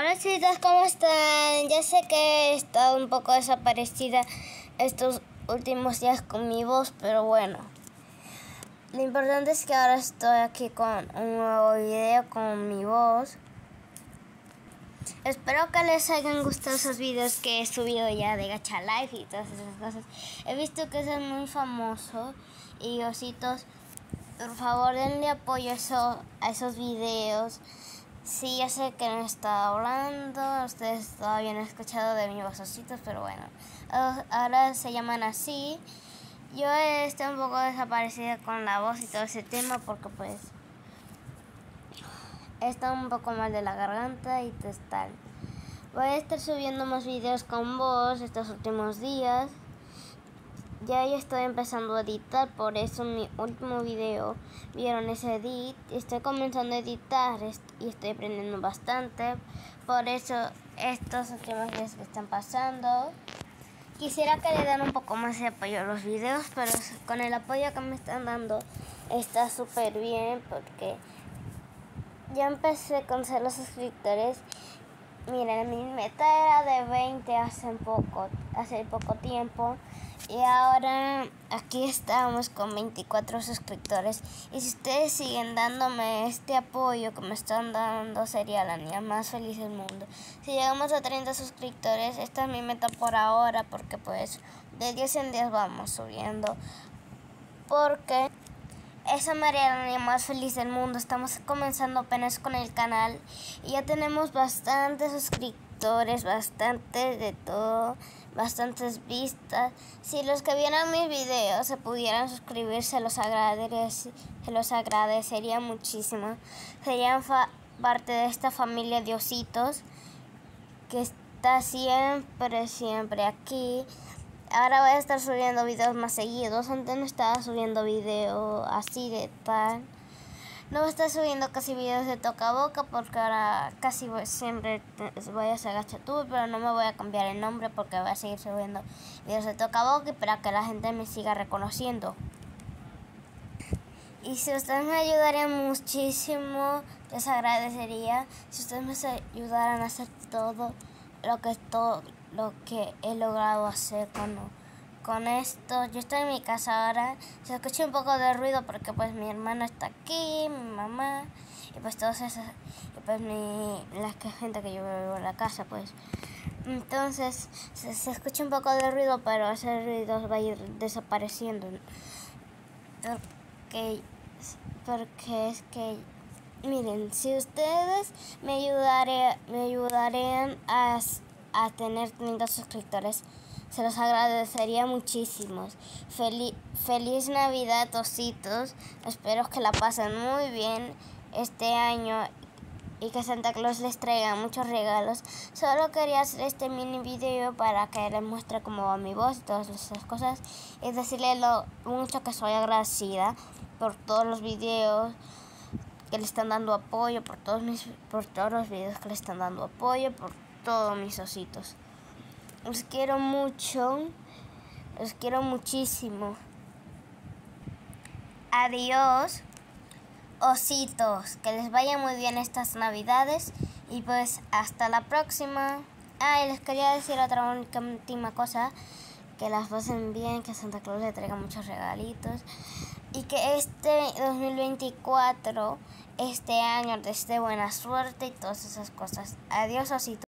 Hola chicos, ¿cómo están? Ya sé que he estado un poco desaparecida estos últimos días con mi voz, pero bueno. Lo importante es que ahora estoy aquí con un nuevo video con mi voz. Espero que les hayan gustado esos videos que he subido ya de Gacha Life y todas esas cosas. He visto que es muy famoso y ositos, por favor denle apoyo a esos videos. Sí, ya sé que no está hablando, ustedes todavía no han escuchado de mis vasositos, pero bueno, ahora se llaman así. Yo estoy un poco desaparecida con la voz y todo ese tema porque pues está un poco mal de la garganta y tal. Voy a estar subiendo más videos con vos estos últimos días ya yo estoy empezando a editar, por eso mi último video vieron ese edit. Estoy comenzando a editar y estoy aprendiendo bastante. Por eso estos últimos días que están pasando. Quisiera que le den un poco más de apoyo a los videos, pero con el apoyo que me están dando está súper bien porque ya empecé con ser los suscriptores. Miren, mi meta era de 20 hace poco, hace poco tiempo. Y ahora aquí estamos con 24 suscriptores. Y si ustedes siguen dándome este apoyo que me están dando, sería la niña más feliz del mundo. Si llegamos a 30 suscriptores, esta es mi meta por ahora, porque pues de 10 en 10 vamos subiendo. Porque esa María la niña más feliz del mundo. Estamos comenzando apenas con el canal y ya tenemos bastantes suscriptores, bastante de todo bastantes vistas. Si los que vieran mis videos se pudieran suscribir, se los, agradecería, se los agradecería muchísimo. Serían parte de esta familia de ositos que está siempre, siempre aquí. Ahora voy a estar subiendo videos más seguidos. Antes no estaba subiendo videos así de tal. No voy a estar subiendo casi videos de toca boca porque ahora casi siempre voy a hacer gachatube, pero no me voy a cambiar el nombre porque voy a seguir subiendo videos de toca boca y para que la gente me siga reconociendo. Y si ustedes me ayudarían muchísimo, les agradecería si ustedes me ayudaran a hacer todo lo que todo lo que he logrado hacer con con esto. Yo estoy en mi casa ahora. Se escucha un poco de ruido porque pues mi hermano está aquí, mi mamá y pues todos esos y pues mi la gente que yo veo en la casa pues. Entonces se, escucha un poco de ruido, pero ese ruido va a ir desapareciendo. Porque, porque es que miren, si ustedes me ayudarían, me ayudarían a, a tener 30 suscriptores, se los agradecería muchísimo. Feliz, feliz Navidad, ositos. Espero que la pasen muy bien este año y que Santa Claus les traiga muchos regalos. Solo quería hacer este mini video para que les muestre cómo va mi voz y todas esas cosas. Y decirle lo mucho que soy agradecida por todos los videos que le están dando apoyo, por todos, mis, por todos los videos que le están dando apoyo, por todos mis ositos. Los quiero mucho. Los quiero muchísimo. Adiós, ositos. Que les vaya muy bien estas navidades. Y pues hasta la próxima. Ah, y les quería decir otra última cosa. Que las pasen bien, que Santa Claus le traiga muchos regalitos. Y que este 2024, este año, les dé buena suerte y todas esas cosas. Adiós, ositos.